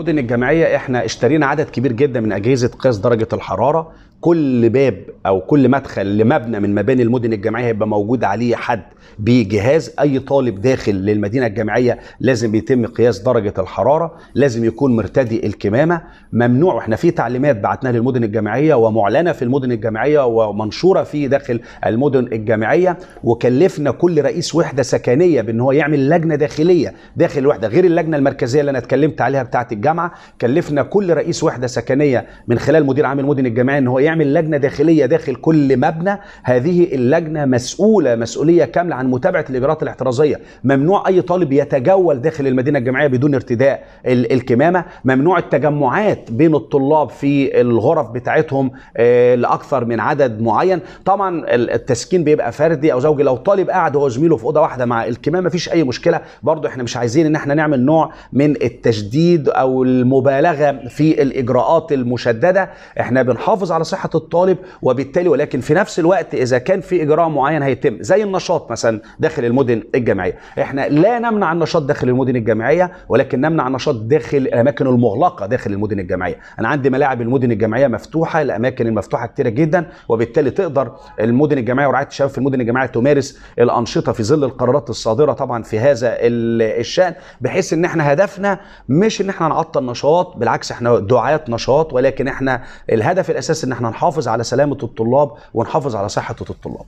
المدن الجامعية إحنا اشترينا عدد كبير جدا من أجهزة قياس درجة الحرارة. كل باب أو كل مدخل لمبنى من مباني المدن الجامعية هيبقى موجود عليه حد بجهاز. أي طالب داخل للمدينة الجامعية لازم يتم قياس درجة الحرارة لازم يكون مرتدي الكمامة. ممنوع إحنا في تعليمات بعتناها للمدن الجامعية ومعلنة في المدن الجامعية ومنشورة في داخل المدن الجامعية وكلفنا كل رئيس وحدة سكنية بأن هو يعمل لجنة داخلية داخل الوحدة غير اللجنة المركزية اللي أنا اتكلمت عليها بتاعت الجامعة كلفنا كل رئيس وحدة سكنية من خلال مدير عام المدن الجامعيه إن هو يعمل لجنة داخلية داخل كل مبنى. هذه اللجنة مسؤولة مسؤولية كاملة عن متابعة الإجراءات الاحترازية. ممنوع أي طالب يتجول داخل المدينة الجامعية بدون ارتداء ال- الكمامة. ممنوع التجمعات بين الطلاب في الغرف بتاعتهم آه، لأكثر من عدد معين. طبعا ال- التسكين بيبقى فردي أو زوجي. لو طالب قاعد هو زميله في أوضة واحدة مع الكمامة مفيش أي مشكلة. برضه إحنا مش عايزين إن إحنا نعمل نوع من التشديد أو المبالغه في الإجراءات المشددة إحنا بنحافظ على صحة الطالب وبالتالي ولكن في نفس الوقت إذا كان في إجراء معين هيتم زي النشاط مثلا داخل المدن الجامعية. إحنا لا نمنع النشاط داخل المدن الجامعية ولكن نمنع النشاط داخل الأماكن المغلقة داخل المدن الجامعية. أنا عندي ملاعب المدن الجامعية مفتوحة الأماكن المفتوحة كتيرة جدا وبالتالي تقدر المدن الجامعية ورعاية الشباب في المدن الجامعية تمارس الأنشطة في ظل القرارات الصادرة طبعا في هذا ال- الشأن بحيث إن إحنا هدفنا مش إن إحنا نعطل نشاط بالعكس إحنا دعاة نشاط ولكن إحنا الهدف الأساسي إن إحنا نحافظ على سلامة الطلاب ونحافظ على صحة الطلاب.